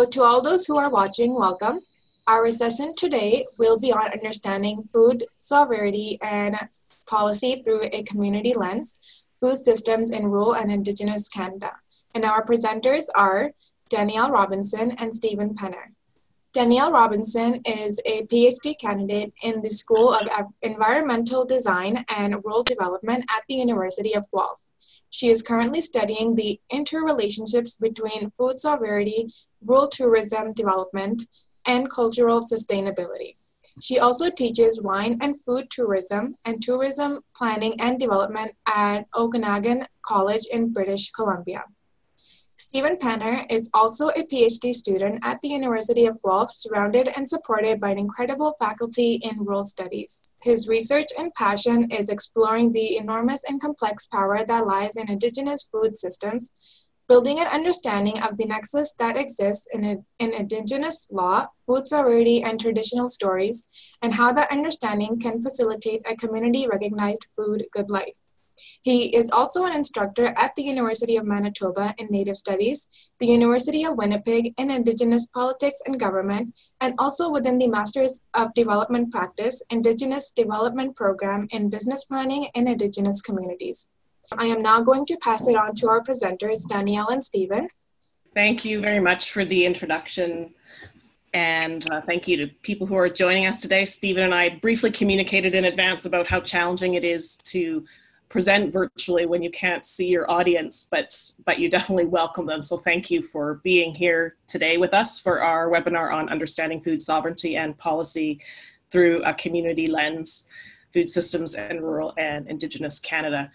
So to all those who are watching, welcome. Our session today will be on understanding food sovereignty and policy through a community lens, food systems in rural and indigenous Canada. And our presenters are Danielle Robinson and Stephen Penner. Danielle Robinson is a PhD candidate in the School of Environmental Design and Rural Development at the University of Guelph. She is currently studying the interrelationships between food sovereignty, rural tourism development, and cultural sustainability. She also teaches wine and food tourism and tourism planning and development at Okanagan College in British Columbia. Stephen Penner is also a PhD student at the University of Guelph, surrounded and supported by an incredible faculty in rural studies. His research and passion is exploring the enormous and complex power that lies in Indigenous food systems, building an understanding of the nexus that exists in, a, in Indigenous law, food sovereignty, and traditional stories, and how that understanding can facilitate a community recognized food good life. He is also an instructor at the University of Manitoba in Native Studies, the University of Winnipeg in Indigenous Politics and Government, and also within the Masters of Development Practice Indigenous Development Program in Business Planning in Indigenous Communities. I am now going to pass it on to our presenters, Danielle and Stephen. Thank you very much for the introduction. And uh, thank you to people who are joining us today. Stephen and I briefly communicated in advance about how challenging it is to present virtually when you can't see your audience, but, but you definitely welcome them. So thank you for being here today with us for our webinar on understanding food sovereignty and policy through a community lens, food systems in rural and Indigenous Canada.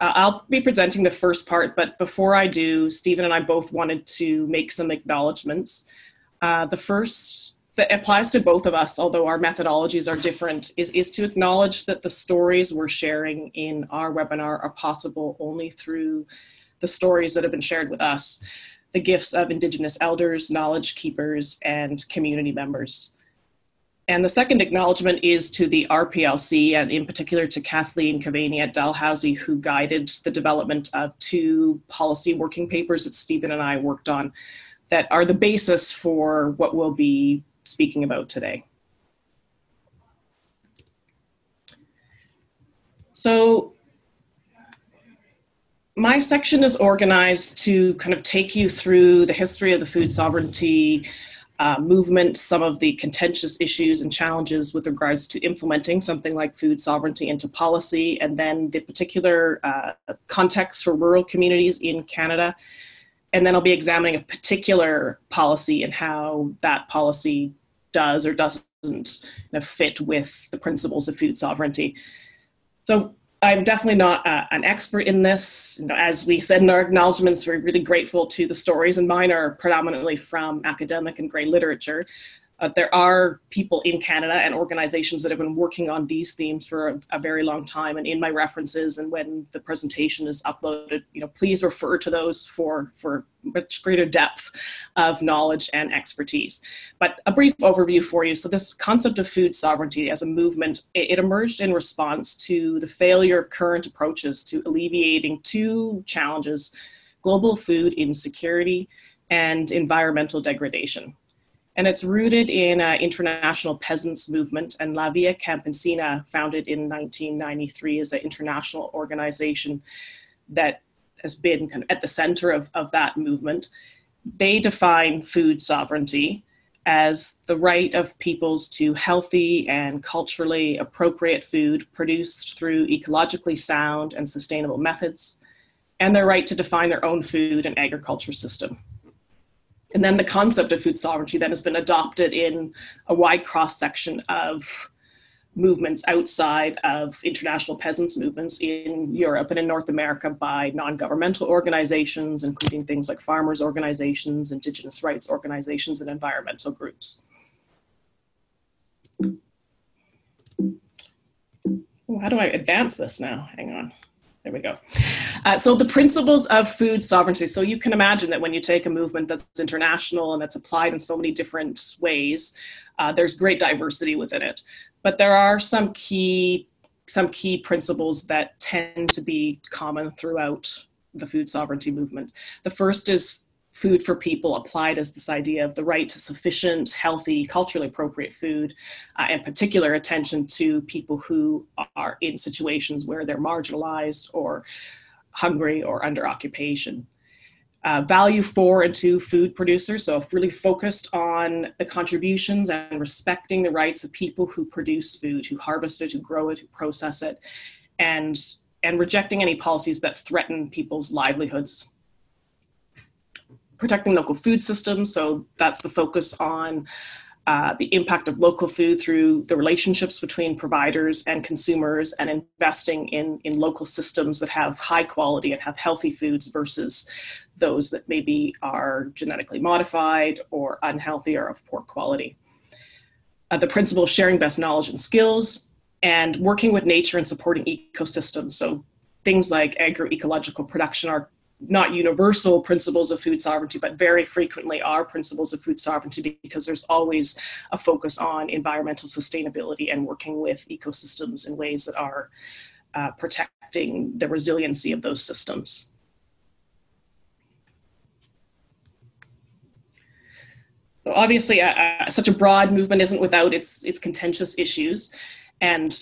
I'll be presenting the first part, but before I do, Stephen and I both wanted to make some acknowledgements. Uh, the first that applies to both of us, although our methodologies are different, is, is to acknowledge that the stories we're sharing in our webinar are possible only through the stories that have been shared with us, the gifts of Indigenous elders, knowledge keepers, and community members. And the second acknowledgement is to the RPLC, and in particular to Kathleen Kevany at Dalhousie, who guided the development of two policy working papers that Stephen and I worked on that are the basis for what we'll be speaking about today. So my section is organized to kind of take you through the history of the food sovereignty uh, movement, some of the contentious issues and challenges with regards to implementing something like food sovereignty into policy, and then the particular uh, context for rural communities in Canada, and then I'll be examining a particular policy and how that policy does or doesn't you know, fit with the principles of food sovereignty. So I'm definitely not uh, an expert in this. You know, as we said in our acknowledgements, we're really grateful to the stories, and mine are predominantly from academic and grey literature. Uh, there are people in Canada and organizations that have been working on these themes for a, a, very long time. And in my references and when the presentation is uploaded, you know, please refer to those for, for much greater depth of knowledge and expertise. But a brief overview for you. So this concept of food sovereignty as a movement, it, it emerged in response to the failure of current approaches to alleviating two challenges, global food insecurity and environmental degradation and it's rooted in uh, international peasants movement and La Via Campesina, founded in 1993 is an international organization that has been kind of at the center of, of that movement. They define food sovereignty as the right of peoples to healthy and culturally appropriate food produced through ecologically sound and sustainable methods, and their right to define their own food and agriculture system. And then the concept of food sovereignty then has been adopted in a wide cross section of movements outside of international peasants movements in Europe and in North America by non-governmental organizations, including things like farmers organizations, indigenous rights organizations, and environmental groups. how do I advance this now? Hang on. There we go. Uh, so the principles of food sovereignty. So you can imagine that when you take a movement that's international and that's applied in so many different ways, uh, there's great diversity within it. But there are some key some key principles that tend to be common throughout the food sovereignty movement. The first is food for people applied as this idea of the right to sufficient, healthy, culturally appropriate food, uh, and particular attention to people who are in situations where they're marginalized or hungry or under occupation. Uh, value for and to food producers, so really focused on the contributions and respecting the rights of people who produce food, who harvest it, who grow it, who process it, and and rejecting any policies that threaten people's livelihoods protecting local food systems. So that's the focus on uh, the impact of local food through the relationships between providers and consumers and investing in, in local systems that have high quality and have healthy foods versus those that maybe are genetically modified or unhealthy or of poor quality. Uh, the principle of sharing best knowledge and skills and working with nature and supporting ecosystems. So things like agroecological production are not universal principles of food sovereignty, but very frequently are principles of food sovereignty because there's always a focus on environmental sustainability and working with ecosystems in ways that are uh, protecting the resiliency of those systems. So obviously, uh, uh, such a broad movement isn't without its its contentious issues, and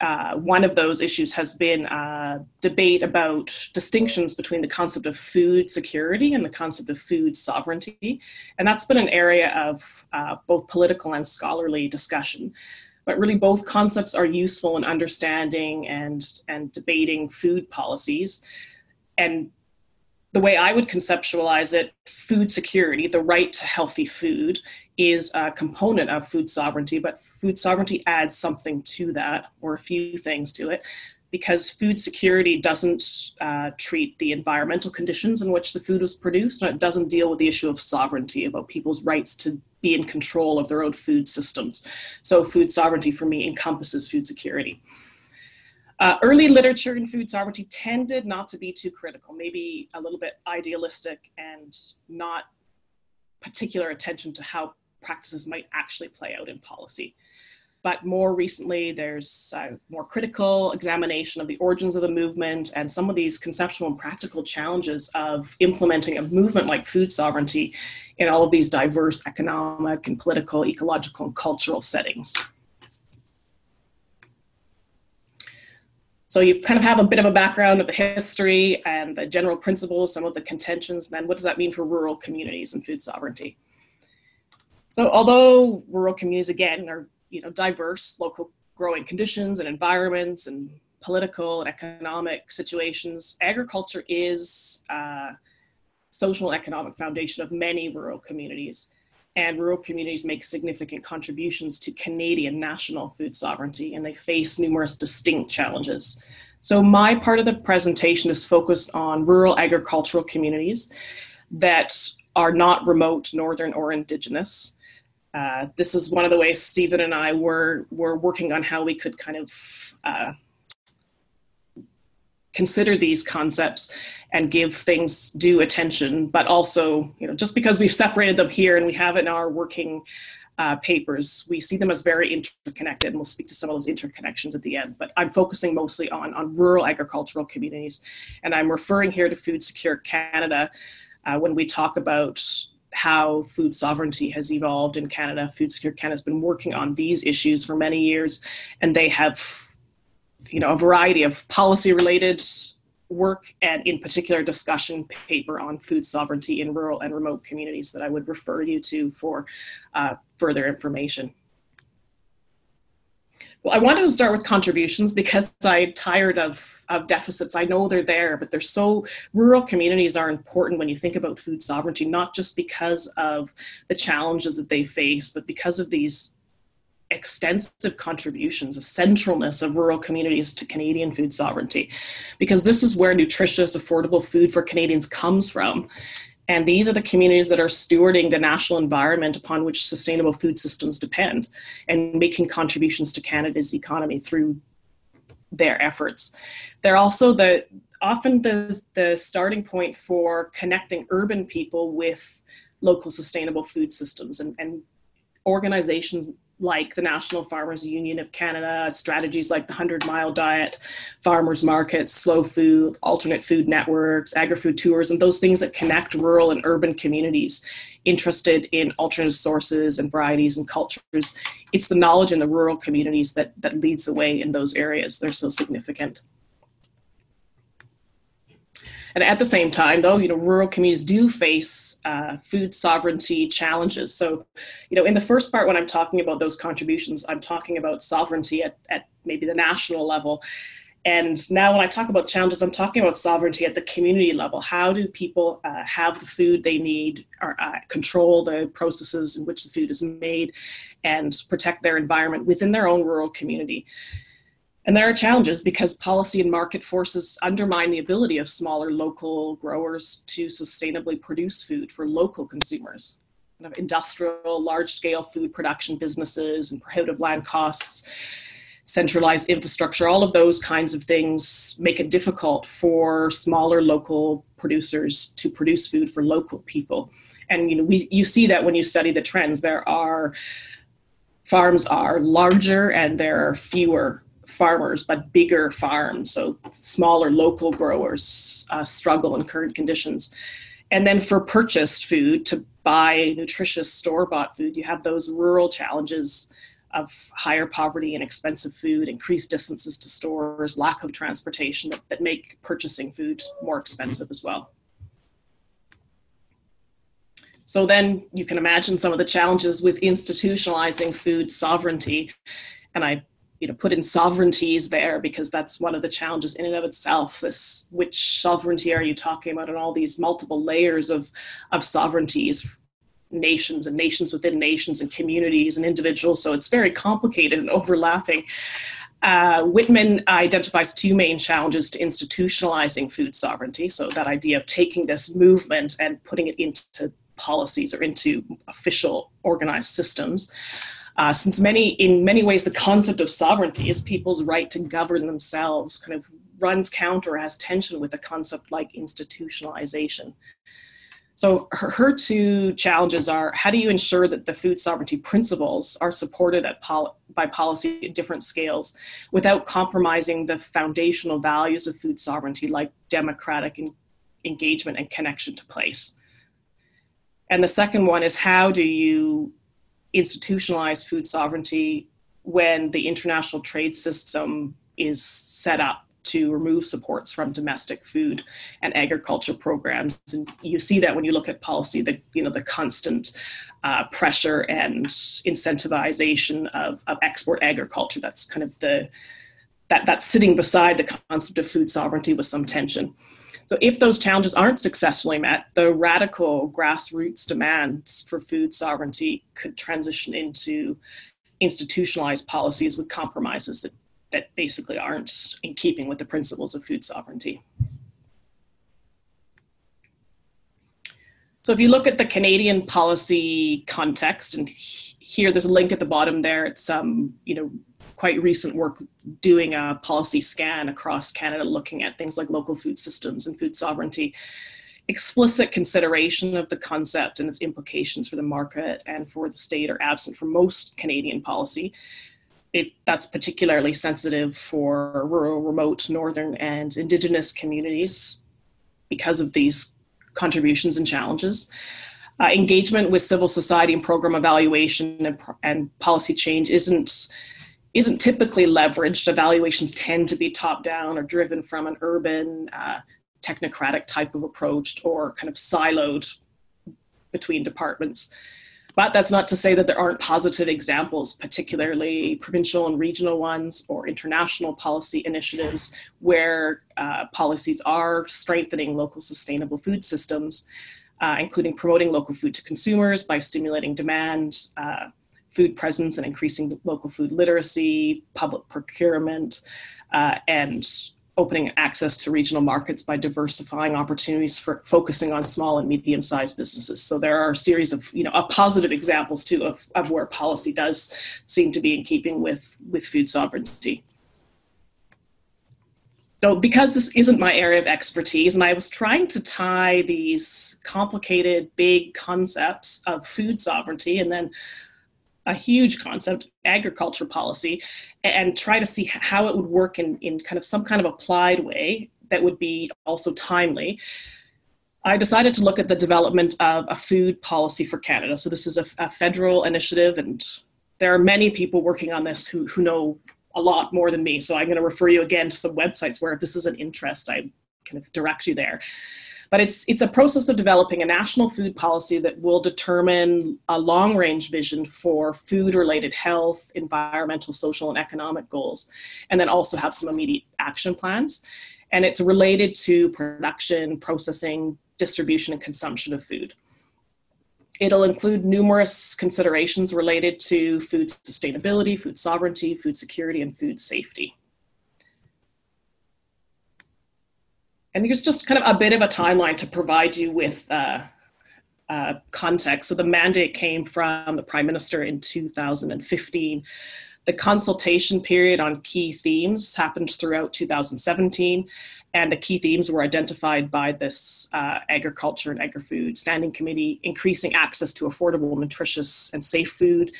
uh, one of those issues has been a debate about distinctions between the concept of food security and the concept of food sovereignty. And that's been an area of uh, both political and scholarly discussion. But really, both concepts are useful in understanding and, and debating food policies. And the way I would conceptualize it, food security, the right to healthy food, is a component of food sovereignty, but food sovereignty adds something to that, or a few things to it, because food security doesn't uh, treat the environmental conditions in which the food was produced, and it doesn't deal with the issue of sovereignty, about people's rights to be in control of their own food systems. So, food sovereignty for me encompasses food security. Uh, early literature in food sovereignty tended not to be too critical, maybe a little bit idealistic and not particular attention to how practices might actually play out in policy. But more recently, there's a more critical examination of the origins of the movement and some of these conceptual and practical challenges of implementing a movement like food sovereignty in all of these diverse economic and political, ecological, and cultural settings. So you kind of have a bit of a background of the history and the general principles, some of the contentions, then what does that mean for rural communities and food sovereignty? So although rural communities again are you know diverse local growing conditions and environments and political and economic situations, agriculture is a social and economic foundation of many rural communities. And rural communities make significant contributions to Canadian national food sovereignty, and they face numerous distinct challenges. So, my part of the presentation is focused on rural agricultural communities that are not remote, northern, or indigenous. Uh, this is one of the ways Stephen and I were were working on how we could kind of uh, consider these concepts and give things due attention, but also, you know, just because we've separated them here and we have it in our working uh, papers, we see them as very interconnected, and we'll speak to some of those interconnections at the end. But I'm focusing mostly on, on rural agricultural communities, and I'm referring here to Food Secure Canada uh, when we talk about how food sovereignty has evolved in Canada. Food Secure Canada has been working on these issues for many years, and they have, you know, a variety of policy-related work and, in particular, discussion paper on food sovereignty in rural and remote communities that I would refer you to for uh, further information. Well, I wanted to start with contributions because I'm tired of, of deficits. I know they're there, but they're so, rural communities are important when you think about food sovereignty, not just because of the challenges that they face, but because of these extensive contributions, a centralness of rural communities to Canadian food sovereignty, because this is where nutritious, affordable food for Canadians comes from. And these are the communities that are stewarding the national environment upon which sustainable food systems depend and making contributions to Canada's economy through their efforts. They're also the often the, the starting point for connecting urban people with local sustainable food systems and, and organizations like the National Farmers Union of Canada, strategies like the 100 Mile Diet, farmers markets, slow food, alternate food networks, agri food tours, and those things that connect rural and urban communities interested in alternative sources and varieties and cultures. It's the knowledge in the rural communities that, that leads the way in those areas. They're so significant. And at the same time, though, you know, rural communities do face uh, food sovereignty challenges. So, you know, in the first part, when I'm talking about those contributions, I'm talking about sovereignty at, at maybe the national level. And now, when I talk about challenges, I'm talking about sovereignty at the community level. How do people uh, have the food they need, or uh, control the processes in which the food is made, and protect their environment within their own rural community? And there are challenges because policy and market forces undermine the ability of smaller local growers to sustainably produce food for local consumers. Kind of industrial, large scale food production businesses and prohibitive land costs, centralized infrastructure, all of those kinds of things make it difficult for smaller local producers to produce food for local people. And you know, we, you see that when you study the trends. There are farms are larger and there are fewer farmers, but bigger farms, so smaller local growers uh, struggle in current conditions. And then for purchased food, to buy nutritious store bought food, you have those rural challenges of higher poverty and expensive food, increased distances to stores, lack of transportation that, that make purchasing food more expensive as well. So then you can imagine some of the challenges with institutionalizing food sovereignty. And I you know put in sovereignties there because that's one of the challenges in and of itself this which sovereignty are you talking about and all these multiple layers of of sovereignties nations and nations within nations and communities and individuals so it's very complicated and overlapping uh, Wittman identifies two main challenges to institutionalizing food sovereignty. So, that idea of taking this movement and putting it into policies or into official organized systems. Uh, since many, in many ways, the concept of sovereignty is people's right to govern themselves, kind of runs counter, has tension with a concept like institutionalization. So her, her, two challenges are how do you ensure that the food sovereignty principles are supported by policy at different scales without compromising the foundational values of food sovereignty like democratic en- engagement and connection to place? And the second one is how do you institutionalized food sovereignty when the international trade system is set up to remove supports from domestic food and agriculture programs. And you see that when you look at policy the you know the constant uh, pressure and incentivization of, of export agriculture. That's kind of the that that's sitting beside the concept of food sovereignty with some tension so, if those challenges aren't successfully met, the radical grassroots demands for food sovereignty could transition into institutionalized policies with compromises that, that basically aren't in keeping with the principles of food sovereignty. So, if you look at the Canadian policy context, and here there's a link at the bottom there, it's um, you know quite recent work doing a policy scan across Canada, looking at things like local food systems and food sovereignty. Explicit consideration of the concept and its implications for the market and for the state are absent from most Canadian policy. It, that's particularly sensitive for rural, remote, northern, and indigenous communities because of these contributions and challenges. Uh, engagement with civil society and program evaluation and, and policy change isn't isn't typically leveraged. Evaluations tend to be top down or driven from an urban, uh, technocratic type of approach or kind of siloed between departments. But that's not to say that there aren't positive examples, particularly provincial and regional ones or international policy initiatives where uh, policies are strengthening local sustainable food systems, uh, including promoting local food to consumers by stimulating demand, uh, food presence and increasing local food literacy, public procurement, uh, and opening access to regional markets by diversifying opportunities for focusing on small and medium-sized businesses. So there are a series of, you know, positive examples too of, of where policy does seem to be in keeping with, with food sovereignty. So because this isn't my area of expertise, and I was trying to tie these complicated, big concepts of food sovereignty and then a huge concept, agriculture policy, and try to see how it would work in, in kind of some kind of applied way that would be also timely. I decided to look at the development of a food policy for Canada. So this is a, a federal initiative, and there are many people working on this who, who know a lot more than me. So I'm going to refer you again to some websites where if this is an interest, I kind of direct you there. But it's, it's a process of developing a national food policy that will determine a long range vision for food related health, environmental, social, and economic goals, and then also have some immediate action plans. And it's related to production, processing, distribution, and consumption of food. It'll include numerous considerations related to food sustainability, food sovereignty, food security, and food safety. And here's just kind of a bit of a timeline to provide you with uh, uh, context. So the mandate came from the Prime Minister in 2015. The consultation period on key themes happened throughout 2017, and the key themes were identified by this uh, Agriculture and Agri-Food Standing Committee, increasing access to affordable, nutritious, and safe food,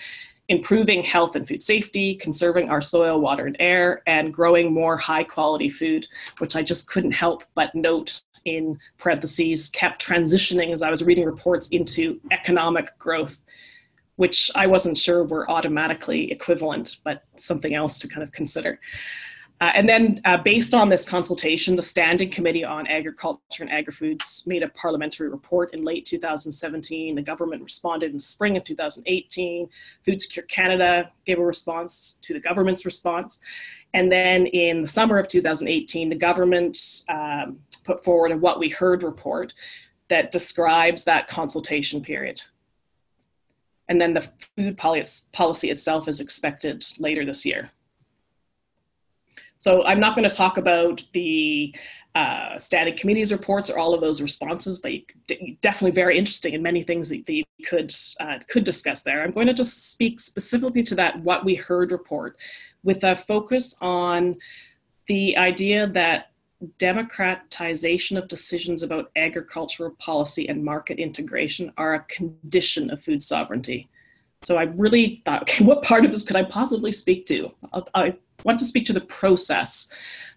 improving health and food safety, conserving our soil, water, and air, and growing more high quality food, which I just couldn't help but note in parentheses, kept transitioning as I was reading reports into economic growth, which I wasn't sure were automatically equivalent, but something else to kind of consider. Uh, and then, uh, based on this consultation, the Standing Committee on Agriculture and Agri-Foods made a parliamentary report in late 2017. The government responded in spring of 2018. Food Secure Canada gave a response to the government's response. And then in the summer of 2018, the government um, put forward a What We Heard report that describes that consultation period. And then the food policy itself is expected later this year. So I'm not going to talk about the uh, standing committees reports or all of those responses, but definitely very interesting and many things that, that you could uh, could discuss there. I'm going to just speak specifically to that what we heard report, with a focus on the idea that democratization of decisions about agricultural policy and market integration are a condition of food sovereignty. So I really thought, okay, what part of this could I possibly speak to? I, I want to speak to the process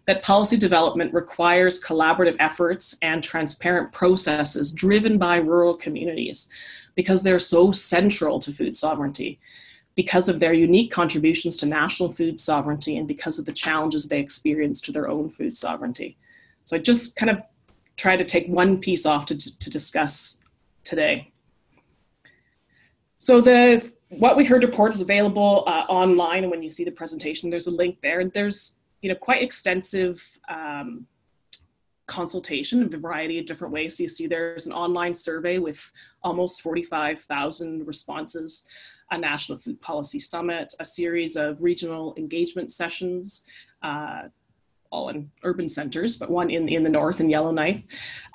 that policy development requires collaborative efforts and transparent processes driven by rural communities because they're so central to food sovereignty, because of their unique contributions to national food sovereignty, and because of the challenges they experience to their own food sovereignty. So I just kind of try to take one piece off to, to discuss today. So the what we heard report is available uh, online, and when you see the presentation, there's a link there. And there's you know quite extensive um, consultation in a variety of different ways. So you see there's an online survey with almost 45,000 responses, a national food policy summit, a series of regional engagement sessions, uh, all in urban centers, but one in, in the north in Yellowknife.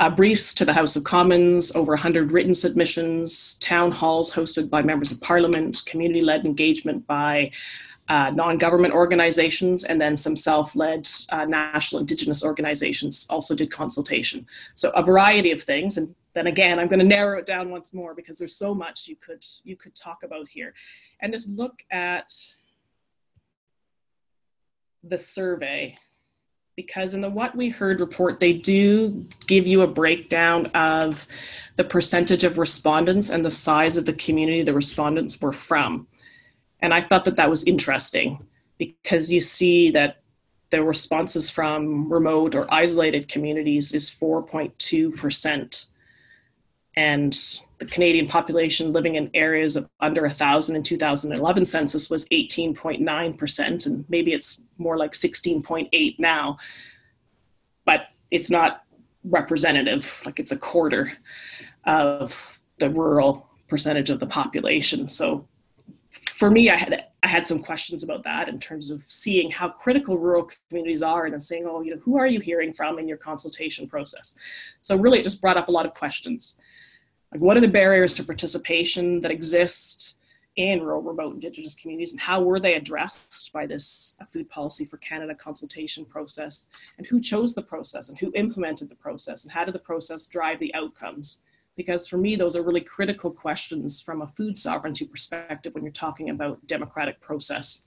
Uh, briefs to the House of Commons, over 100 written submissions, town halls hosted by members of parliament, community led engagement by uh, non government organizations, and then some self led uh, national indigenous organizations also did consultation. So a variety of things. And then again, I'm going to narrow it down once more because there's so much you could, you could talk about here. And just look at the survey because in the What We Heard report, they do give you a breakdown of the percentage of respondents and the size of the community the respondents were from. And I thought that that was interesting because you see that the responses from remote or isolated communities is 4.2%. And the Canadian population living in areas of under 1,000 in 2011 census was 18.9%, and maybe it's more like 16.8 now, but it's not representative, like it's a quarter of the rural percentage of the population. So for me, I had I had some questions about that in terms of seeing how critical rural communities are and then saying, oh, you know, who are you hearing from in your consultation process? So really it just brought up a lot of questions. Like what are the barriers to participation that exist? in rural, remote, Indigenous communities, and how were they addressed by this Food Policy for Canada consultation process, and who chose the process, and who implemented the process, and how did the process drive the outcomes because for me, those are really critical questions from a food sovereignty perspective when you're talking about democratic process.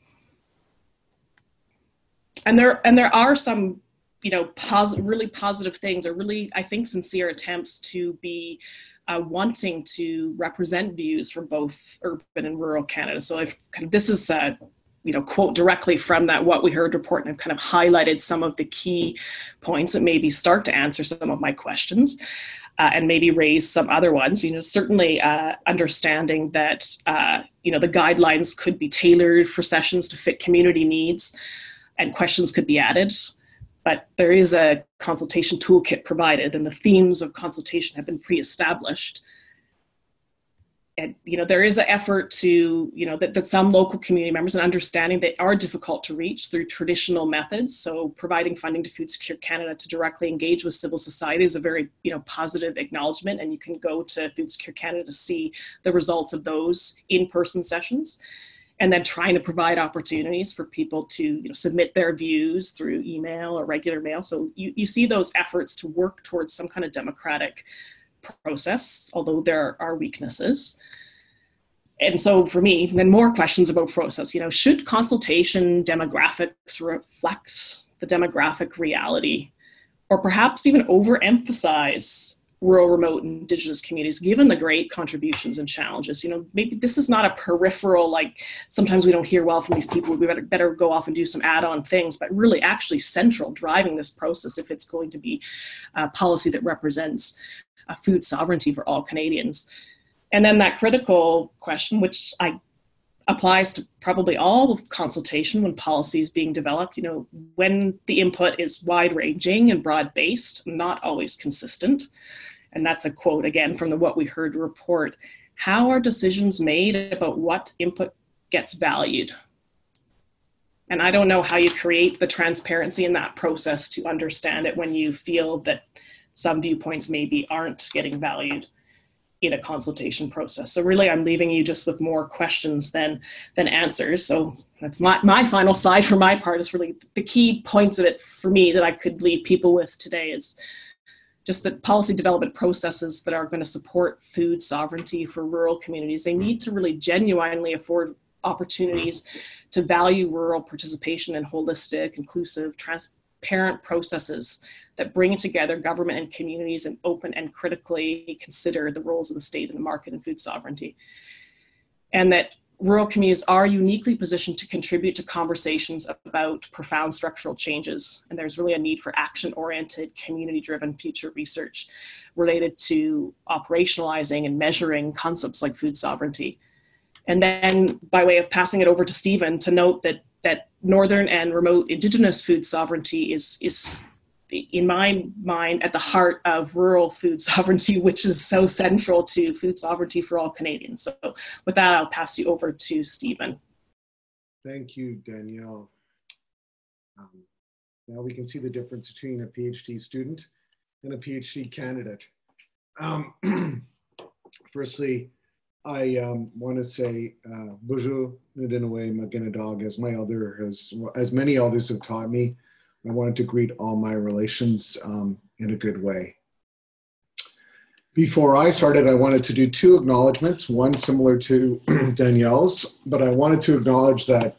And there, and there are some, you know, positive, really positive things, or really, I think, sincere attempts to be uh, wanting to represent views from both urban and rural Canada. So kind of, this is a, you know, quote directly from that What We Heard report, and I've kind of highlighted some of the key points that maybe start to answer some of my questions uh, and maybe raise some other ones. You know, certainly uh, understanding that uh, you know the guidelines could be tailored for sessions to fit community needs, and questions could be added. But there is a consultation toolkit provided, and the themes of consultation have been pre-established. And you know there is an effort to you know that, that some local community members and understanding they are difficult to reach through traditional methods. So providing funding to food secure canada to directly engage with civil society is a very you know positive acknowledgement. And you can go to food secure canada to see the results of those in-person sessions and then trying to provide opportunities for people to you know, submit their views through email or regular mail so you, you see those efforts to work towards some kind of democratic process, although there are weaknesses. And so for me, then more questions about process. You know, should consultation demographics reflect the demographic reality? Or perhaps even overemphasize rural, remote, indigenous communities, given the great contributions and challenges. You know, maybe this is not a peripheral, like sometimes we don't hear well from these people, we better, better go off and do some add-on things, but really actually central driving this process if it's going to be a policy that represents a food sovereignty for all Canadians. And then that critical question, which I applies to probably all consultation when policy is being developed, you know, when the input is wide ranging and broad based, not always consistent. And that's a quote again from the What We Heard report. How are decisions made about what input gets valued? And I don't know how you create the transparency in that process to understand it when you feel that some viewpoints maybe aren't getting valued in a consultation process. So really, I'm leaving you just with more questions than than answers. So my, my final slide for my part is really the key points of it for me that I could leave people with today is just that policy development processes that are going to support food sovereignty for rural communities. They need to really genuinely afford opportunities to value rural participation in holistic, inclusive, transparent processes that bring together government and communities and open and critically consider the roles of the state in the market and food sovereignty. And that rural communities are uniquely positioned to contribute to conversations about profound structural changes. And there's really a need for action oriented, community driven future research related to operationalizing and measuring concepts like food sovereignty. And then, by way of passing it over to Stephen, to note that, that northern and remote indigenous food sovereignty is, is in my mind, at the heart of rural food sovereignty, which is so central to food sovereignty for all Canadians. So, with that, I'll pass you over to Stephen. Thank you, Danielle. Um, now we can see the difference between a PhD student and a PhD candidate. Um, firstly, I um, want to say uh, Bonjour, Nudinaway, Maginadog, as my other, has, as many elders have taught me. I wanted to greet all my relations um, in a good way. Before I started, I wanted to do two acknowledgments, one similar to Danielle's, but I wanted to acknowledge that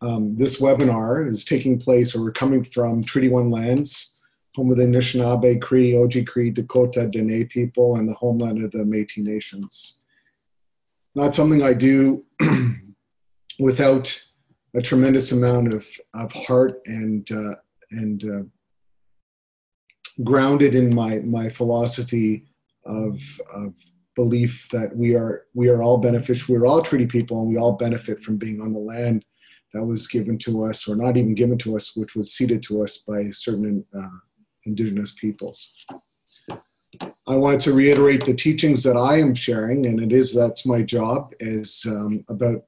um, this webinar is taking place or we're coming from Treaty One lands, home of the Anishinaabe, Cree, Oji-Cree, Dakota, Dene people, and the homeland of the Métis Nations. Not something I do without a tremendous amount of, of heart and uh, and uh, grounded in my my philosophy of, of belief that we are we are all beneficial we're all treaty people and we all benefit from being on the land that was given to us or not even given to us which was ceded to us by certain uh, indigenous peoples. I wanted to reiterate the teachings that i am sharing and it is that's my job is um, about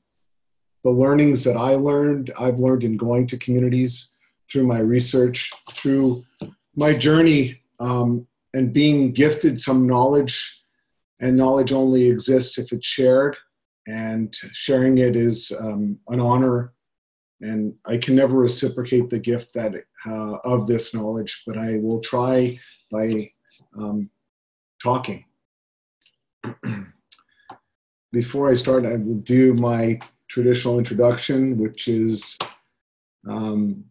the learnings that I learned, I've learned in going to communities through my research, through my journey, um, and being gifted some knowledge. And knowledge only exists if it's shared, and sharing it is um, an honor. And I can never reciprocate the gift that uh, of this knowledge, but I will try by um, talking Before I start, I will do my traditional introduction, which is um,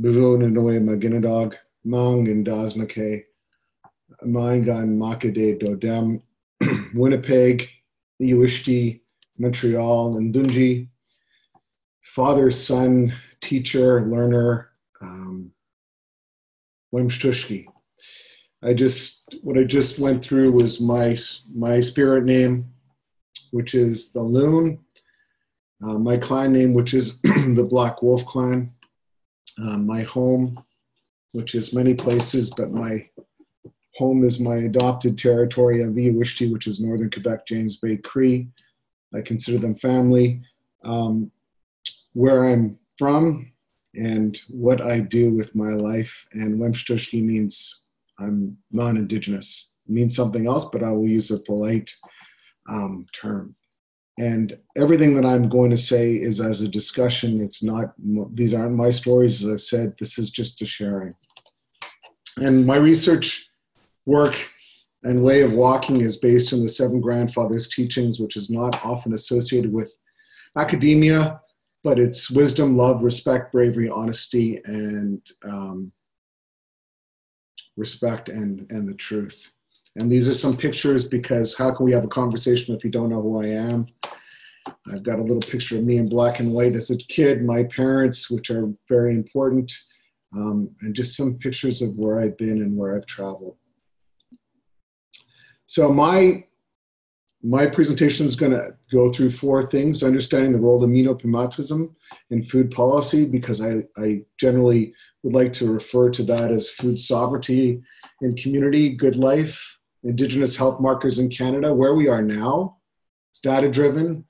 Bujo Maginadog, Mang and Dasmake, Mangan Makade Dodem, Winnipeg, Eeyou Istchee, Montreal, and Dunji. Father, son, teacher, learner, um, Wemshtushki. I just what I just went through was my my spirit name, which is the Loon. Uh, my clan name, which is the Black Wolf Clan. Uh, my home, which is many places, but my home is my adopted territory of Eeyou Istchee, which is northern Quebec, James Bay Cree. I consider them family. Um, where I'm from and what I do with my life, and Wemshtushki means I'm non-indigenous. It means something else, but I will use a polite um, term. And everything that I'm going to say is as a discussion. It's not; these aren't my stories. As I've said, this is just a sharing. And my research work and way of walking is based on the Seven Grandfathers' teachings, which is not often associated with academia, but it's wisdom, love, respect, bravery, honesty, and um, respect and and the truth. And these are some pictures because how can we have a conversation if you don't know who I am? I've got a little picture of me in black and white as a kid, my parents, which are very important, um, and just some pictures of where I've been and where I've traveled. So my my presentation is going to go through four things understanding the role of immunoprimatism in food policy because I, I generally would like to refer to that as food sovereignty in community good life indigenous health markers in canada where we are now it's data driven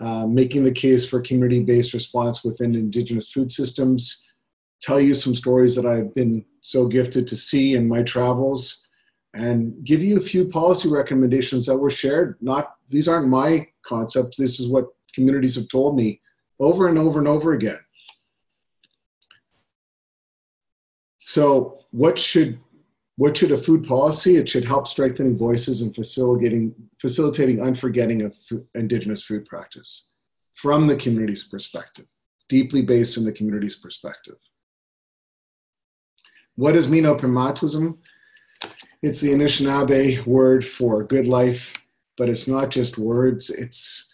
uh, making the case for community based response within indigenous food systems tell you some stories that i've been so gifted to see in my travels and give you a few policy recommendations that were shared. Not these aren't my concepts. This is what communities have told me over and over and over again. So, what should what should a food policy? It should help strengthening voices and facilitating facilitating unforgetting of indigenous food practice from the community's perspective, deeply based in the community's perspective. What is Mino-bimaadiziwin? It's the Anishinaabe word for good life, but it's not just words. It's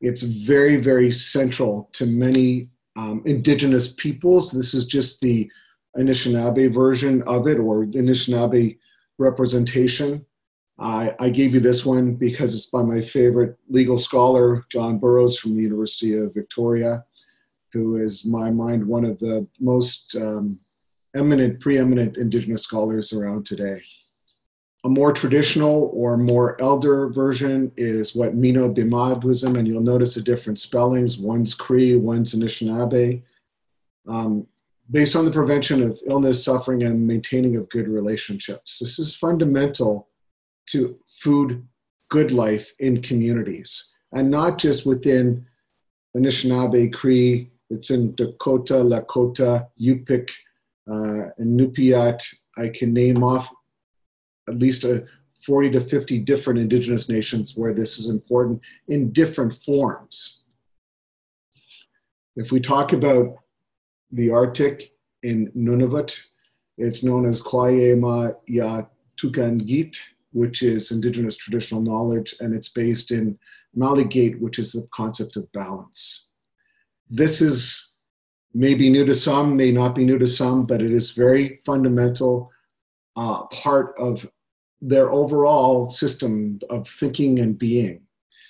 it's very very central to many um, indigenous peoples. This is just the Anishinaabe version of it, or Anishinaabe representation. I, I gave you this one because it's by my favorite legal scholar, John Borrows from the University of Victoria, who is, in my mind, one of the most um, eminent, preeminent Indigenous scholars around today. A more traditional or more elder version is what Mino Bimadwism, and you'll notice the different spellings. One's Cree, one's Anishinaabe. Um, based on the prevention of illness, suffering, and maintaining of good relationships. This is fundamental to food good life in communities, and not just within Anishinaabe, Cree, it's in Dakota, Lakota, Yupik, uh, and Nupiat. I can name off at least a 40 to 50 different indigenous nations where this is important in different forms. If we talk about the Arctic in Nunavut, it's known as Kwayema Ya Tukangit, which is indigenous traditional knowledge, and it's based in Maligate, which is the concept of balance. This is maybe new to some, may not be new to some, but it is very fundamental uh, part of their overall system of thinking and being.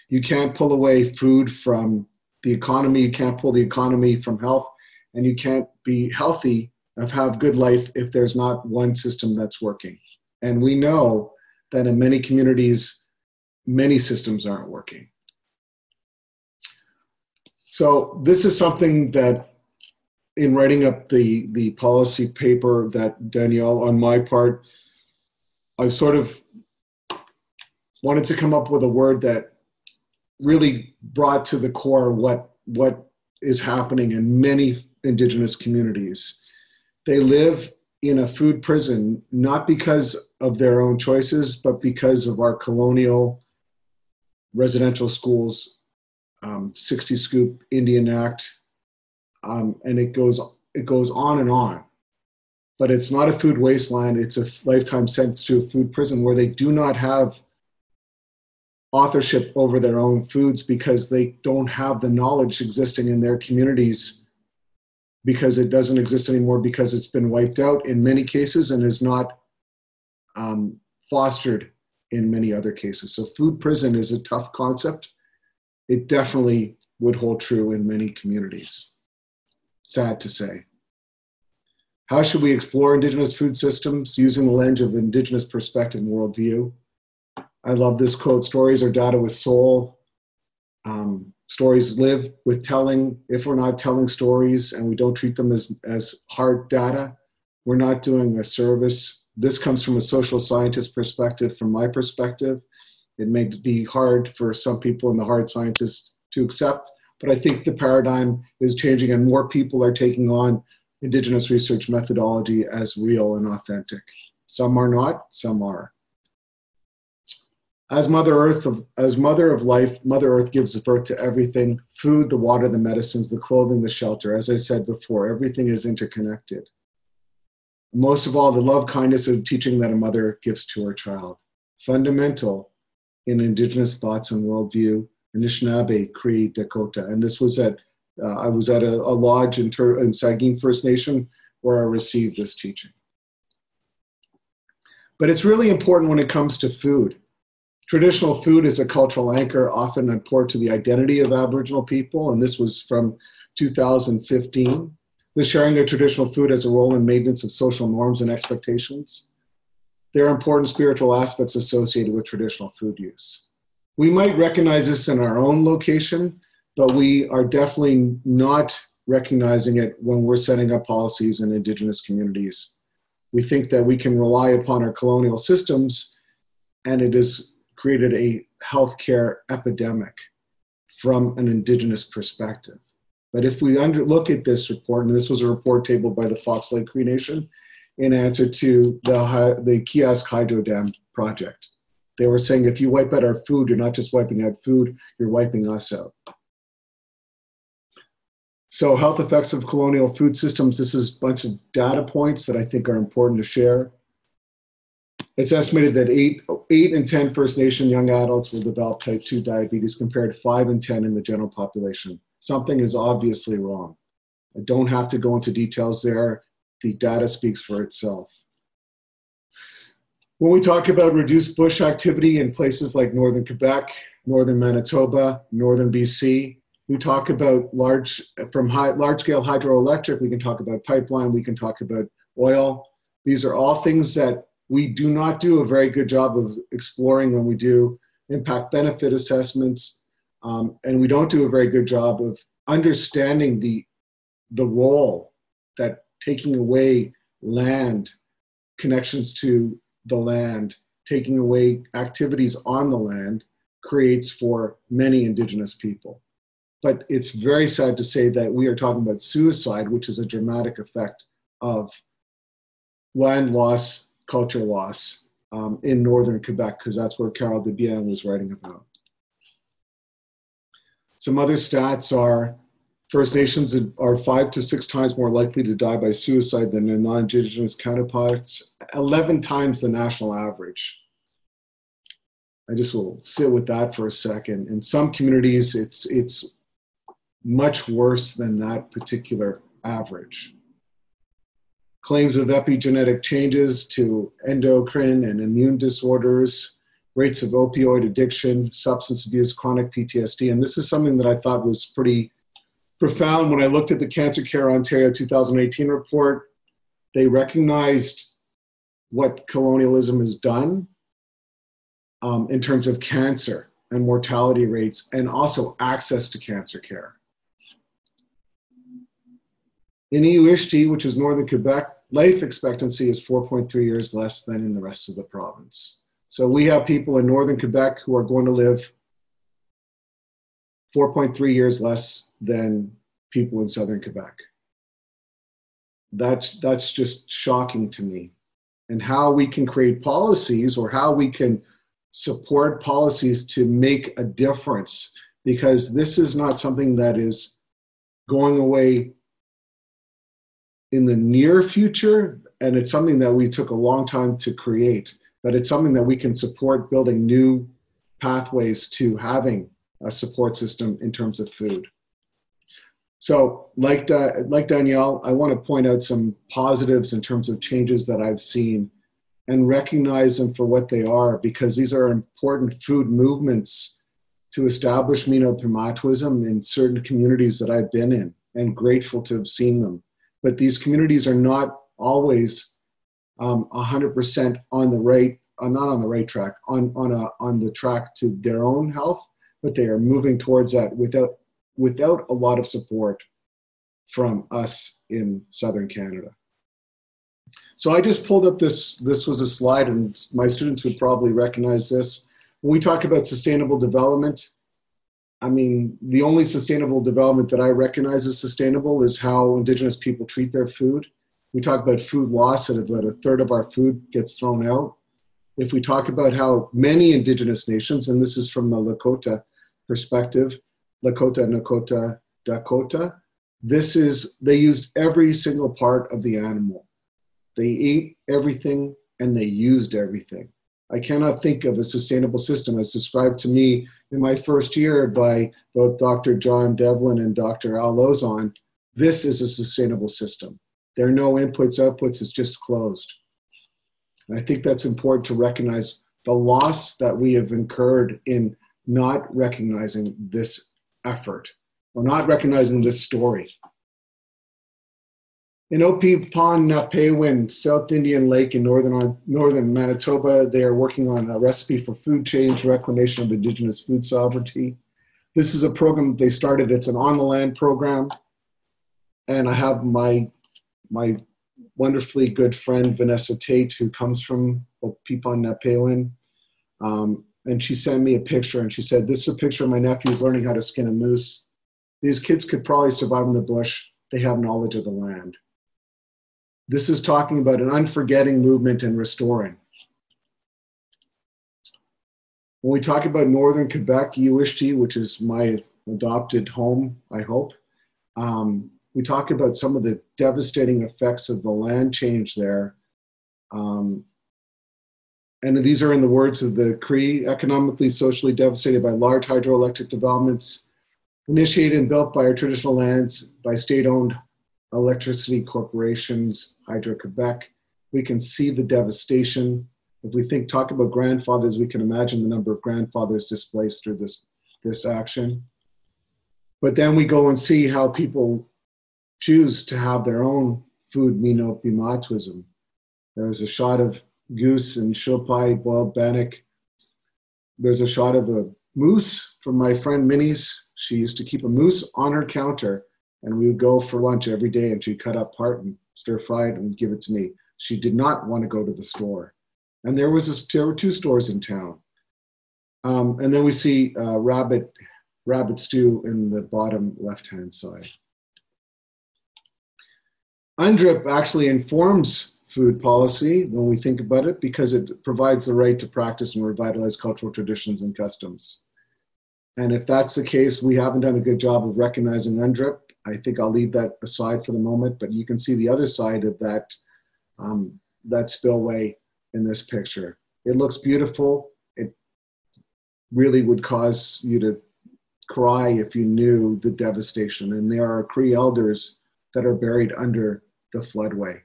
You can't pull away food from the economy, you can't pull the economy from health, and you can't be healthy and have good life if there's not one system that's working. And we know that in many communities, many systems aren't working. So this is something that in writing up the, the policy paper that Danielle, on my part, I sort of wanted to come up with a word that really brought to the core what what is happening in many indigenous communities. They live in a food prison not because of their own choices, but because of our colonial residential schools, um, 60 Scoop Indian Act, um, and it goes it goes on and on. But it's not a food wasteland. It's a lifetime sentence to a food prison where they do not have authorship over their own foods because they don't have the knowledge existing in their communities because it doesn't exist anymore because it's been wiped out in many cases and is not um, fostered in many other cases. So, food prison is a tough concept. It definitely would hold true in many communities. Sad to say. How should we explore Indigenous food systems using the lens of Indigenous perspective and worldview? I love this quote stories are data with soul. Um, stories live with telling. If we're not telling stories and we don't treat them as, as hard data, we're not doing a service. This comes from a social scientist perspective. From my perspective, it may be hard for some people in the hard sciences to accept, but I think the paradigm is changing and more people are taking on Indigenous research methodology as real and authentic. Some are not, some are. As Mother Earth, of, as Mother of life, Mother Earth gives birth to everything food, the water, the medicines, the clothing, the shelter. As I said before, everything is interconnected. Most of all, the love, kindness, and teaching that a mother gives to her child. Fundamental in Indigenous thoughts and worldview, Anishinaabe, Cree, Dakota. And this was at, uh, I was at a, a lodge in, Tur- in First Nation where I received this teaching. But it's really important when it comes to food Traditional food is a cultural anchor, often important to the identity of Aboriginal people, and this was from 2015. The sharing of traditional food has a role in maintenance of social norms and expectations. There are important spiritual aspects associated with traditional food use. We might recognize this in our own location, but we are definitely not recognizing it when we're setting up policies in Indigenous communities. We think that we can rely upon our colonial systems, and it is created a healthcare epidemic from an indigenous perspective. But if we under, look at this report, and this was a report tabled by the Fox Lake Cree Nation in answer to the, the Keeyask Hydro Dam project. They were saying if you wipe out our food, you're not just wiping out food, you're wiping us out. So health effects of colonial food systems, this is a bunch of data points that I think are important to share. It's estimated that eight, eight in 10 First Nation young adults will develop type 2 diabetes compared to five in 10 in the general population. Something is obviously wrong. I don't have to go into details there. The data speaks for itself. When we talk about reduced bush activity in places like northern Quebec, northern Manitoba, northern BC, we talk about large, from high, large scale hydroelectric, we can talk about pipeline, we can talk about oil. These are all things that we do not do a very good job of exploring when we do impact benefit assessments, um, and we don't do a very good job of understanding the the role that taking away land connections to the land, taking away activities on the land creates for many indigenous people. But it's very sad to say that we are talking about suicide, which is a dramatic effect of land loss culture loss um, in northern Quebec, because that's where Carole Desbiens was writing about. Some other stats are First Nations are five to six times more likely to die by suicide than their non Indigenous counterparts, 11 times the national average. I just will sit with that for a second. In some communities, it's, it's much worse than that particular average claims of epigenetic changes to endocrine and immune disorders, rates of opioid addiction, substance abuse, chronic PTSD. And this is something that I thought was pretty profound when I looked at the Cancer Care Ontario 2018 report. They recognized what colonialism has done um, in terms of cancer and mortality rates and also access to cancer care. In Inuit, which is northern Quebec, life expectancy is 4.3 years less than in the rest of the province. So we have people in northern Quebec who are going to live 4.3 years less than people in southern Quebec. That's, that's just shocking to me. And how we can create policies or how we can support policies to make a difference because this is not something that is going away in the near future and it's something that we took a long time to create but it's something that we can support building new pathways to having a support system in terms of food so like like danielle i want to point out some positives in terms of changes that i've seen and recognize them for what they are because these are important food movements to establish Mino-bimaadiziwin in certain communities that I've been in and grateful to have seen them. But these communities are not always um, 100% on the right, uh, not on the right track, on, on, a, on the track to their own health, but they are moving towards that without, without a lot of support from us in Southern Canada. So I just pulled up this, this was a slide and my students would probably recognize this. When we talk about sustainable development, I mean, the only sustainable development that I recognize as sustainable is how Indigenous people treat their food. We talk about food loss, that about a third of our food gets thrown out. If we talk about how many Indigenous nations, and this is from the Lakota perspective, Lakota, Nakota, Dakota, this is, they used every single part of the animal. They ate everything and they used everything. I cannot think of a sustainable system as described to me in my first year by both Dr. John Devlin and Dr. Al Lauzon. This is a sustainable system. There are no inputs, outputs, it's just closed. And I think that's important to recognize the loss that we have incurred in not recognizing this effort or not recognizing this story. In Opipon South Indian Lake in northern, northern Manitoba, they are working on a recipe for food change, reclamation of Indigenous food sovereignty. This is a program they started. It's an on the land program. And I have my, my wonderfully good friend, Vanessa Tate, who comes from Opipon Um, and she sent me a picture and she said, This is a picture of my nephews learning how to skin a moose. These kids could probably survive in the bush. They have knowledge of the land. This is talking about an unforgetting movement and restoring. When we talk about northern Quebec, Eeyou Istchee, which is my adopted home, I hope, um, we talk about some of the devastating effects of the land change there. Um, and these are in the words of the Cree, economically, socially devastated by large hydroelectric developments initiated and built by our traditional lands by state owned electricity corporations, Hydro Quebec. We can see the devastation. If we think, talk about grandfathers, we can imagine the number of grandfathers displaced through this, this action. But then we go and see how people choose to have their own food Mino-bimaadiziwin. There's a shot of goose and shopai boiled bannock. There's a shot of a moose from my friend Minnie's. She used to keep a moose on her counter and we would go for lunch every day and she'd cut up part and stir fry it and give it to me. She did not want to go to the store. And there was a, there were two stores in town. Um, and then we see uh, rabbit, rabbit stew in the bottom left-hand side. UNDRIP actually informs food policy when we think about it because it provides the right to practice and revitalize cultural traditions and customs. And if that's the case, we haven't done a good job of recognizing UNDRIP I think I'll leave that aside for the moment, but you can see the other side of that, um, that spillway in this picture. It looks beautiful. It really would cause you to cry if you knew the devastation. And there are Cree elders that are buried under the floodway.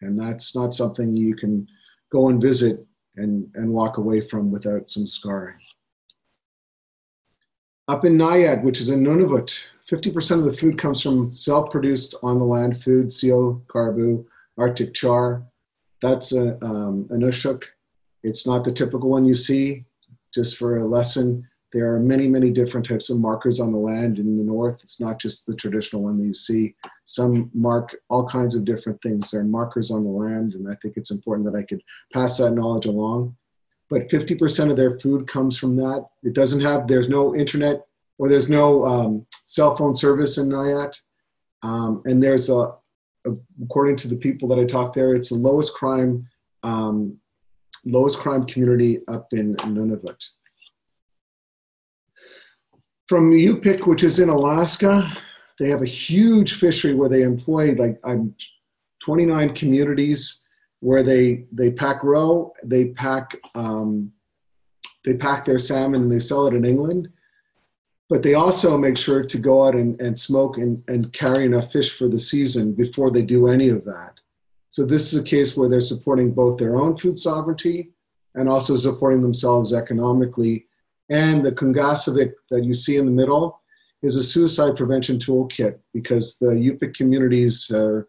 And that's not something you can go and visit and, and walk away from without some scarring. Up in Naujaat, which is in Nunavut, 50% of the food comes from self-produced on-the-land food, seal, caribou, Arctic char. That's a, um, an inukshuk. It's not the typical one you see. Just for a lesson, there are many, many different types of markers on the land in the north. It's not just the traditional one that you see. Some mark all kinds of different things. There are markers on the land, and I think it's important that I could pass that knowledge along. But 50% of their food comes from that. It doesn't have, there's no internet or there's no um, cell phone service in Naujaat. Um, and there's a, according to the people that I talked there, it's the lowest crime um, lowest crime community up in Nunavut. From Yupik, which is in Alaska, they have a huge fishery where they employ like um, 29 communities where they they pack roe, they pack um, they pack their salmon and they sell it in England. But they also make sure to go out and, and smoke and, and carry enough fish for the season before they do any of that. So this is a case where they're supporting both their own food sovereignty and also supporting themselves economically. And the Qungasvik that you see in the middle is a suicide prevention toolkit because the Yupik communities are,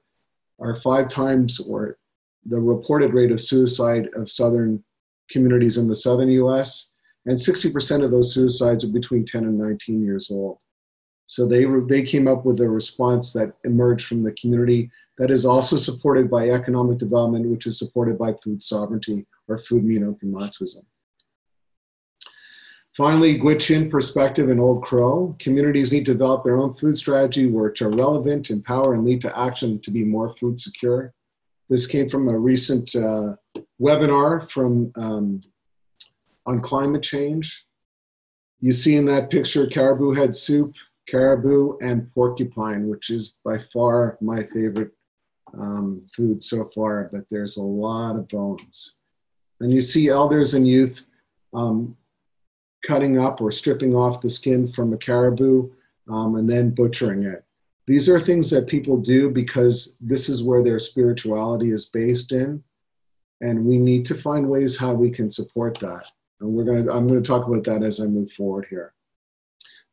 are five times or the reported rate of suicide of southern communities in the southern US. And 60% of those suicides are between 10 and 19 years old. So they, they came up with a response that emerged from the community that is also supported by economic development, which is supported by food sovereignty or food Mino-bimaadiziwin. Finally, Gwich'in perspective in Old Crow. Communities need to develop their own food strategy which are relevant, empower, and lead to action to be more food secure. This came from a recent uh, webinar from um, on climate change. You see in that picture caribou head soup, caribou and porcupine, which is by far my favorite um, food so far, but there's a lot of bones. And you see elders and youth um, cutting up or stripping off the skin from a caribou um, and then butchering it. These are things that people do because this is where their spirituality is based in. And we need to find ways how we can support that. And we're gonna, I'm gonna talk about that as I move forward here.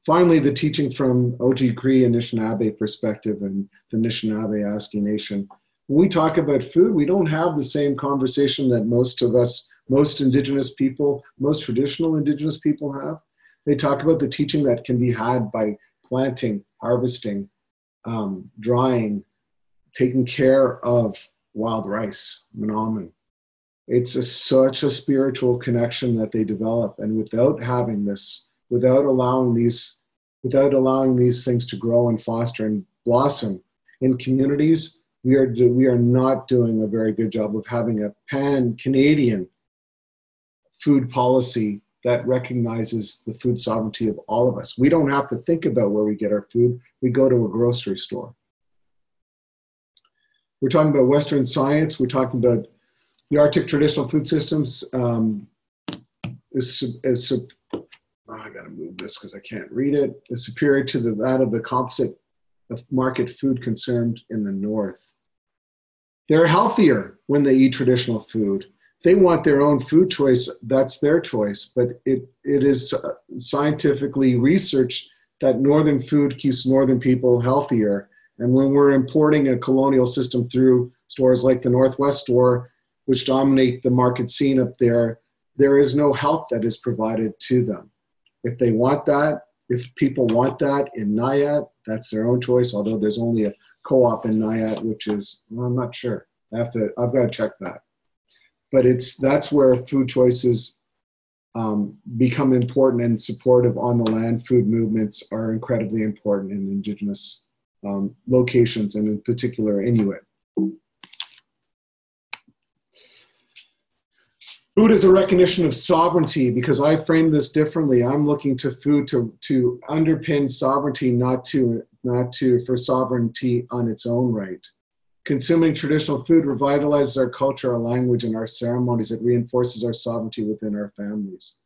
Finally, the teaching from Oji-Cree and Anishinaabe perspective and the Nishnawbe Aski Nation. When we talk about food, we don't have the same conversation that most of us, most indigenous people, most traditional indigenous people have. They talk about the teaching that can be had by planting, harvesting, um, drying, taking care of wild rice, manoomin. It's a, such a spiritual connection that they develop, and without having this without allowing these without allowing these things to grow and foster and blossom in communities we are we are not doing a very good job of having a pan canadian food policy that recognizes the food sovereignty of all of us we don't have to think about where we get our food we go to a grocery store we're talking about western science we're talking about the arctic traditional food systems um, is, is oh, I got to move this because I can't read it. it, is superior to the, that of the composite of market food consumed in the North. They're healthier when they eat traditional food. They want their own food choice, that's their choice, but it, it is scientifically researched that Northern food keeps Northern people healthier. And when we're importing a colonial system through stores like the Northwest store, which dominate the market scene up there, there is no health that is provided to them. If they want that, if people want that in Naujaat, that's their own choice. Although there's only a co-op in Naujaat, which is well, I'm not sure. I have to. I've got to check that. But it's that's where food choices um, become important and supportive on the land. Food movements are incredibly important in indigenous um, locations, and in particular Inuit. Food is a recognition of sovereignty because I frame this differently. I'm looking to food to, to underpin sovereignty, not to, not to for sovereignty on its own right. Consuming traditional food revitalizes our culture, our language, and our ceremonies. It reinforces our sovereignty within our families.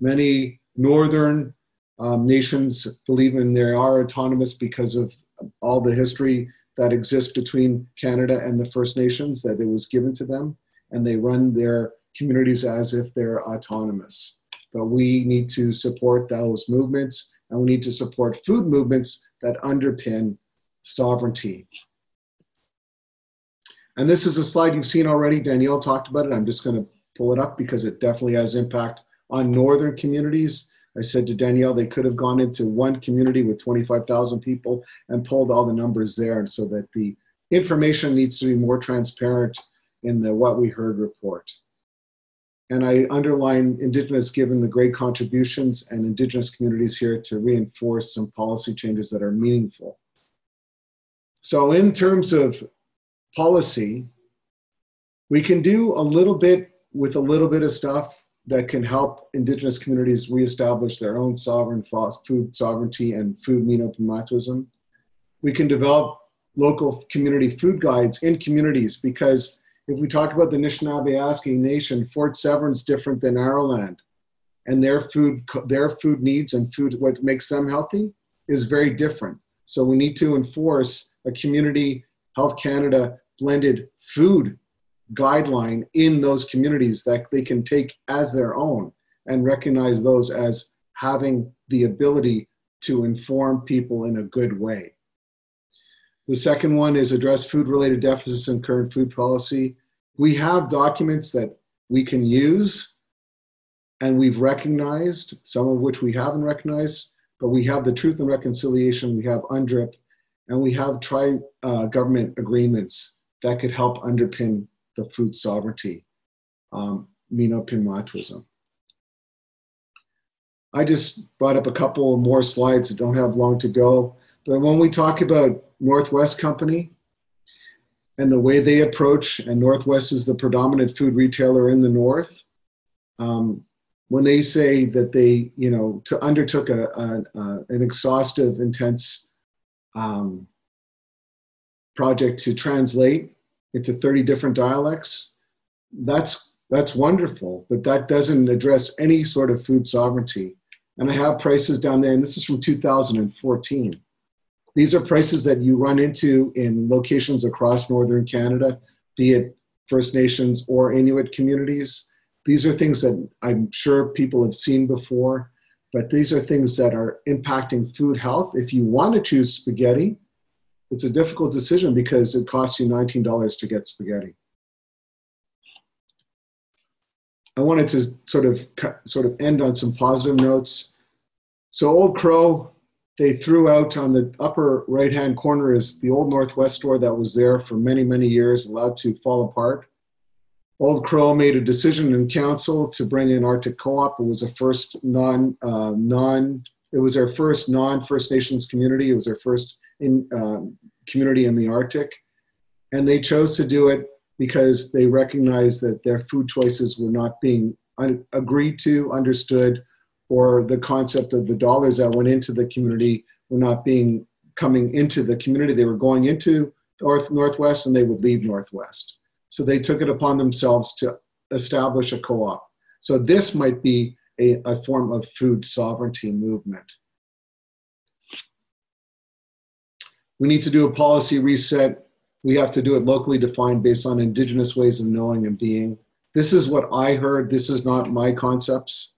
Many northern um, nations believe in they are autonomous because of all the history that exists between Canada and the First Nations that it was given to them, and they run their communities as if they're autonomous. But we need to support those movements and we need to support food movements that underpin sovereignty. And this is a slide you've seen already. Danielle talked about it. I'm just going to pull it up because it definitely has impact on northern communities. I said to Danielle, they could have gone into one community with 25,000 people and pulled all the numbers there and so that the information needs to be more transparent in the What We Heard report. And I underline Indigenous given the great contributions and Indigenous communities here to reinforce some policy changes that are meaningful. So in terms of policy, we can do a little bit with a little bit of stuff that can help indigenous communities reestablish their own sovereign food sovereignty and food monopoly we can develop local community food guides in communities because if we talk about the Nishnawbe Aski Nation, Fort Severn's different than Aroland, and their food their food needs and food what makes them healthy is very different. So we need to enforce a community Health Canada blended food guideline in those communities that they can take as their own and recognize those as having the ability to inform people in a good way. The second one is address food related deficits in current food policy. We have documents that we can use and we've recognized, some of which we haven't recognized, but we have the Truth and Reconciliation, we have UNDRIP, and we have tri uh, government agreements that could help underpin the food sovereignty, um, Mino-bimaadiziwin. I just brought up a couple more slides that don't have long to go. But when we talk about Northwest Company and the way they approach, and Northwest is the predominant food retailer in the North, um, when they say that they, you know, to undertook a, a, a an exhaustive, intense um, project to translate into 30 different dialects, that's that's wonderful, but that doesn't address any sort of food sovereignty. And I have prices down there, and this is from 2014. These are prices that you run into in locations across northern Canada, be it First Nations or Inuit communities. These are things that I'm sure people have seen before, but these are things that are impacting food health. If you want to choose spaghetti, it's a difficult decision because it costs you $19 to get spaghetti. I wanted to sort of sort of end on some positive notes. So Old Crow, they threw out on the upper right hand corner is the old Northwest store that was there for many many years, allowed to fall apart. Old Crow made a decision in council to bring in Arctic Co-op. It was a first non uh, non. It was our first non First Nations community. It was our first in, um, community in the Arctic. And they chose to do it because they recognized that their food choices were not being agreed to, understood, or the concept of the dollars that went into the community were not being coming into the community. They were going into North Northwest and they would leave Northwest. So they took it upon themselves to establish a co-op. So this might be a, a form of food sovereignty movement. We need to do a policy reset. We have to do it locally defined based on indigenous ways of knowing and being. This is what I heard. This is not my concepts.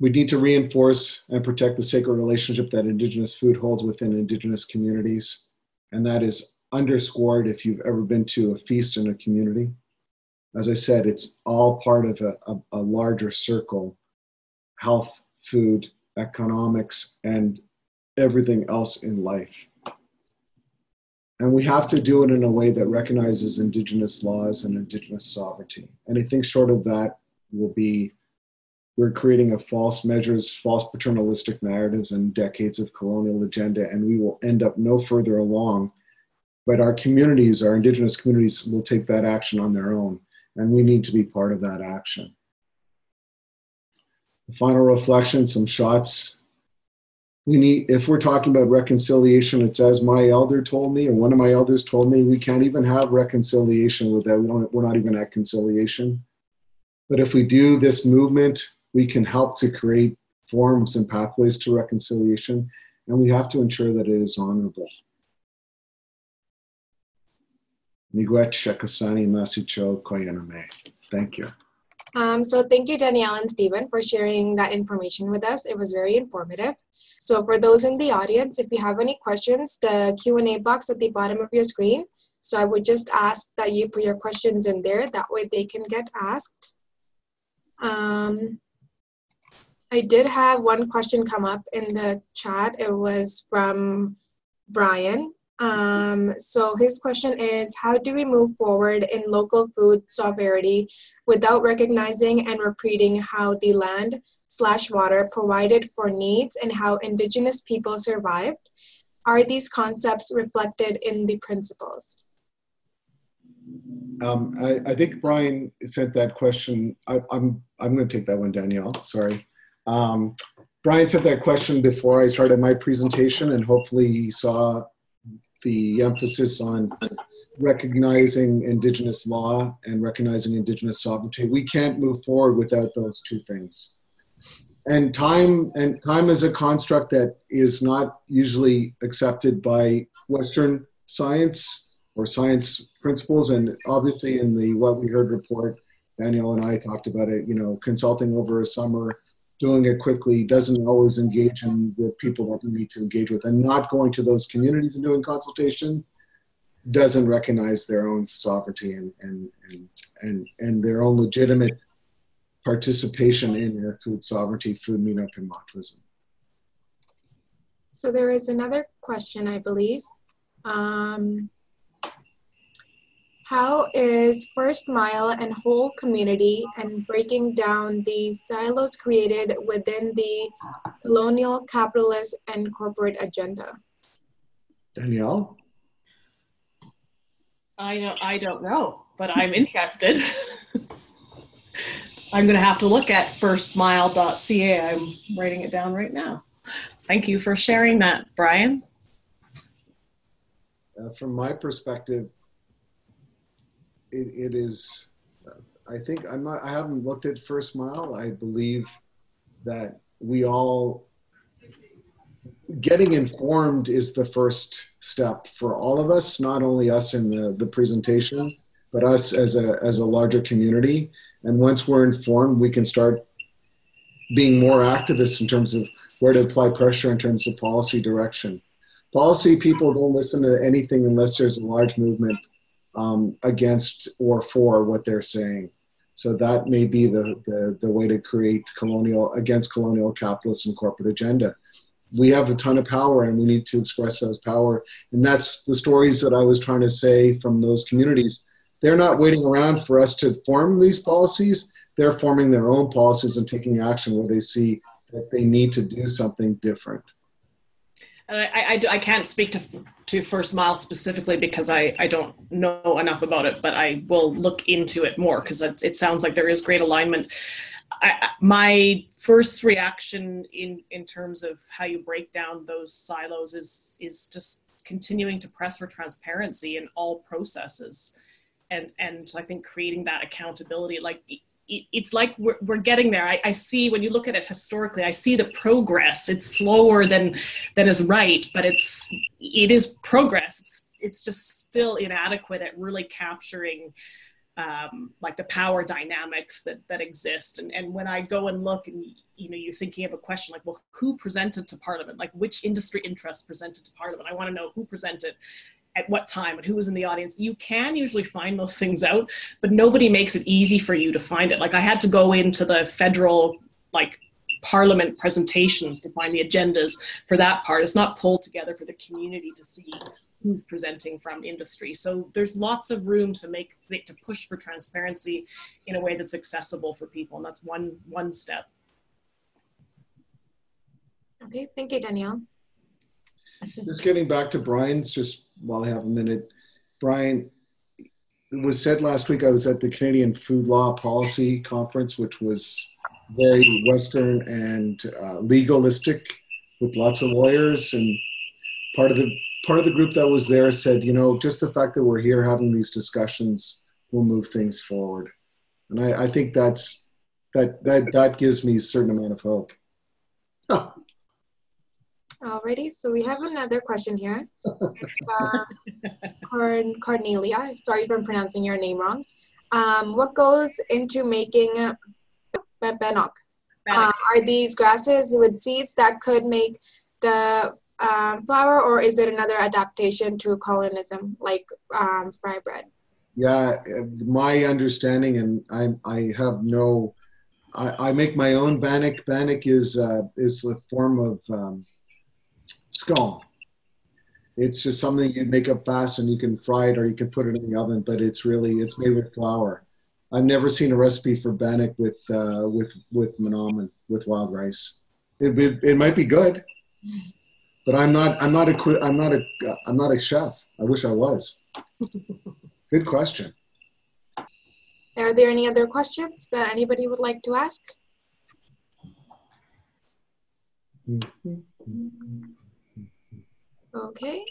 We need to reinforce and protect the sacred relationship that indigenous food holds within indigenous communities. And that is underscored if you've ever been to a feast in a community. As I said, it's all part of a, a, a larger circle health, food, economics, and everything else in life. And we have to do it in a way that recognizes Indigenous laws and Indigenous sovereignty. Anything short of that will be we're creating a false measures, false paternalistic narratives, and decades of colonial agenda, and we will end up no further along. But our communities, our Indigenous communities, will take that action on their own, and we need to be part of that action. The final reflection, some shots. We need if we're talking about reconciliation it's as my elder told me or one of my elders told me we can't even have reconciliation with that we don't, we're not even at conciliation. But if we do this movement we can help to create forms and pathways to reconciliation and we have to ensure that it is honorable Thank you. Um, so thank you, Danielle and Stephen, for sharing that information with us. It was very informative. So for those in the audience, if you have any questions, the Q&A box at the bottom of your screen. So I would just ask that you put your questions in there. That way they can get asked. Um, I did have one question come up in the chat. It was from Brian. Um, so his question is, how do we move forward in local food sovereignty without recognizing and repeating how the land slash water provided for needs and how indigenous people survived? Are these concepts reflected in the principles? Um, I, I, think Brian sent that question. I, am I'm, I'm going to take that one, Danielle. Sorry. Um, Brian sent that question before I started my presentation, and hopefully he saw the emphasis on recognizing Indigenous law and recognizing Indigenous sovereignty. We can't move forward without those two things. And time and time is a construct that is not usually accepted by Western science or science principles. And obviously, in the What We Heard report, Daniel and I talked about it. You know, consulting over a summer, doing it quickly doesn't always engage in the people that we need to engage with, and not going to those communities and doing consultation doesn't recognize their own sovereignty and and and and, and their own legitimate participation in their food sovereignty, food meetup, and Matwism. So there is another question, I believe. Um, how is first mile and whole community and breaking down the silos created within the colonial, capitalist, and corporate agenda? Danielle? I don't, I don't know, but I'm interested. I'm going to have to look at firstmile.ca. I'm writing it down right now. Thank you for sharing that, Brian. Uh, from my perspective, it, it is, I think I'm not, I haven't looked at First Mile. I believe that we all, getting informed is the first step for all of us, not only us in the, the presentation, but us as a, as a larger community. And once we're informed, we can start being more activists in terms of where to apply pressure in terms of policy direction. Policy people don't listen to anything unless there's a large movement um, against or for what they're saying. So that may be the, the, the way to create colonial, against colonial capitalist and corporate agenda. We have a ton of power and we need to express those power. And that's the stories that I was trying to say from those communities. They're not waiting around for us to form these policies. They're forming their own policies and taking action where they see that they need to do something different. And I, I, I, can't speak to to First Mile specifically because I, I don't know enough about it, but I will look into it more because it sounds like there is great alignment. I, my first reaction in in terms of how you break down those silos is is just continuing to press for transparency in all processes, and and I think creating that accountability, like it's like we're, we're getting there. I, I, see when you look at it historically i see the progress. It's slower than than is right but it's it is progress. It's it's just still inadequate at really capturing um, like the power dynamics that that exist. And and when i go and look and you know you're thinking of a question like well who presented to parliament? Like which industry interests presented to parliament? I want to know who presented at what time and who was in the audience. You can usually find those things out, but nobody makes it easy for you to find it. Like I had to go into the federal like parliament presentations to find the agendas for that part. It's not pulled together for the community to see who's presenting from industry. So there's lots of room to make to push for transparency in a way that's accessible for people, and that's one one step. Okay, thank you, Danielle. Just getting back to Brian's, just while I have a minute, Brian, it was said last week I was at the Canadian Food Law Policy Conference, which was very Western and uh, legalistic, with lots of lawyers. And part of the part of the group that was there said, you know, just the fact that we're here having these discussions will move things forward. And I, I think that's that that that gives me a certain amount of hope. Alrighty, so we have another question here. um, Cornelia, sorry if I'm pronouncing your name wrong. Um, what goes into making bannock? Uh, are these grasses with seeds that could make the um, flour, or is it another adaptation to colonism, like um, fry bread? Yeah, my understanding, and I, I have no, I, I make my own bannock. Bannock is uh, is a form of um, scone. It's just something you make up fast and you can fry it or you can put it in the oven, but it's really, it's made with flour. I've never seen a recipe for bannock with, uh, with, with manoomin, with wild rice. It, it, it might be good, but I'm not, I'm not a, I'm not a, I'm not a chef. I wish I was. Good question. Are there any other questions that anybody would like to ask? Okay.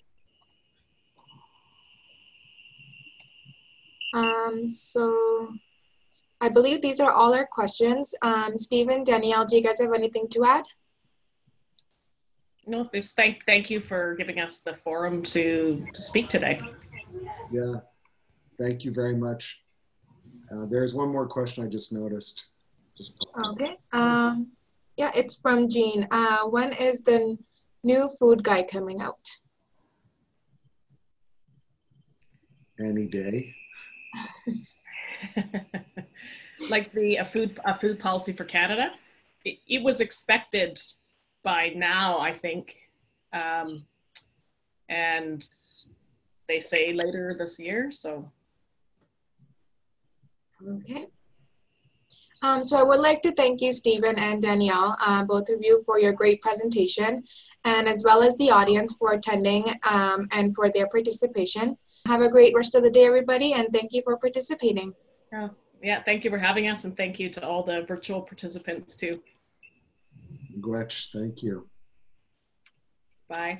Um, so I believe these are all our questions. Um, Stephen, Danielle, do you guys have anything to add? No, this thank thank you for giving us the forum to to speak today. Yeah, thank you very much. Uh, there's one more question I just noticed. Just Okay. Um, yeah, it's from Jean. Uh, when is the new food guide coming out? any day. like the a food a food policy for Canada, it, it was expected by now, I think, um, and they say later this year. So Okay. Um, so I would like to thank you, Stephen and Danielle, uh, both of you for your great presentation, and as well as the audience for attending um, and for their participation. Have a great rest of the day, everybody, and thank you for participating. yeah, yeah, thank you for having us, and thank you to all the virtual participants too. Gretch, thank you. Bye.